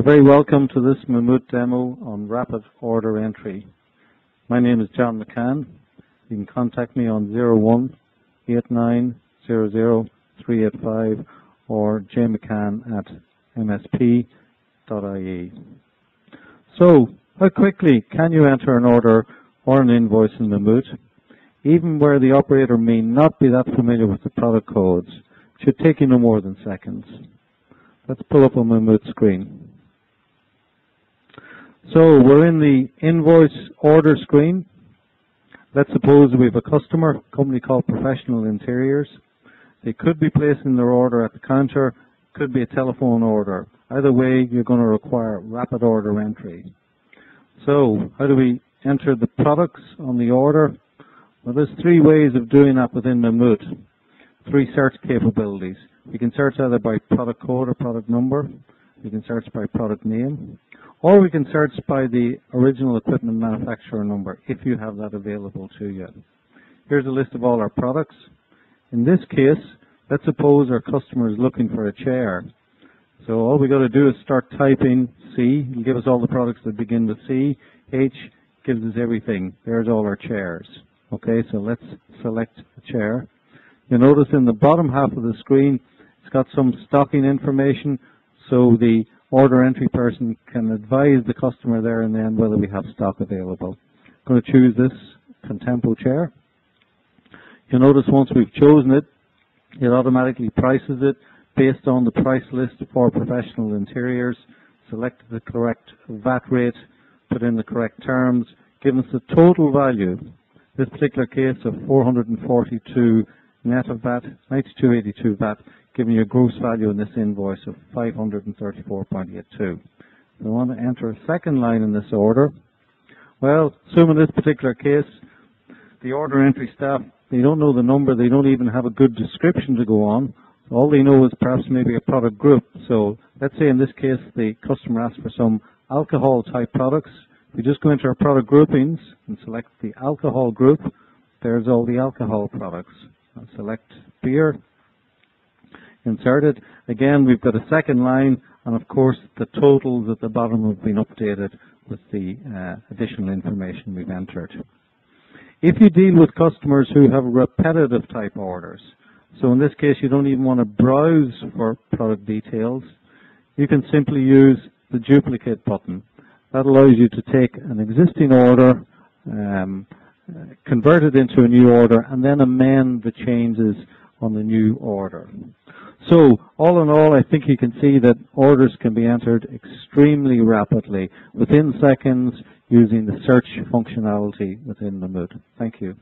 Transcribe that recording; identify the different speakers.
Speaker 1: You're very welcome to this Mamut demo on rapid order entry. My name is John McCann. You can contact me on 01 385 or jmccann at msp.ie. So, how quickly can you enter an order or an invoice in Mamut, even where the operator may not be that familiar with the product codes? It should take you no more than seconds. Let's pull up a Mamut screen. So we're in the invoice order screen. Let's suppose we have a customer, a company called Professional Interiors. They could be placing their order at the counter, could be a telephone order. Either way, you're going to require rapid order entry. So how do we enter the products on the order? Well, there's three ways of doing that within Mamut. Three search capabilities. We can search either by product code or product number. We can search by product name. Or we can search by the original equipment manufacturer number if you have that available to you. Here's a list of all our products. In this case, let's suppose our customer is looking for a chair. So all we got to do is start typing C. It'll give us all the products that begin with C. H gives us everything. There's all our chairs. Okay, so let's select a chair. You'll notice in the bottom half of the screen, it's got some stocking information, so the order entry person can advise the customer there and then whether we have stock available. I'm going to choose this Contempo chair. You'll notice once we've chosen it, it automatically prices it based on the price list for professional interiors, select the correct VAT rate, put in the correct terms, give us the total value, this particular case of 442 net of VAT, 9282 VAT, giving you a gross value in this invoice of 534.82. So I want to enter a second line in this order. Well, assume in this particular case, the order entry staff, they don't know the number, they don't even have a good description to go on. All they know is perhaps maybe a product group. So let's say in this case the customer asks for some alcohol type products. We just go into our product groupings and select the alcohol group. There's all the alcohol products. I'll select beer, inserted. Again, we've got a second line, and of course the totals at the bottom have been updated with the uh, additional information we've entered. If you deal with customers who have repetitive type orders, so in this case you don't even want to browse for product details, you can simply use the duplicate button. That allows you to take an existing order, um, convert it into a new order, and then amend the changes on the new order. So all in all, I think you can see that orders can be entered extremely rapidly, within seconds, using the search functionality within the Mood. Thank you.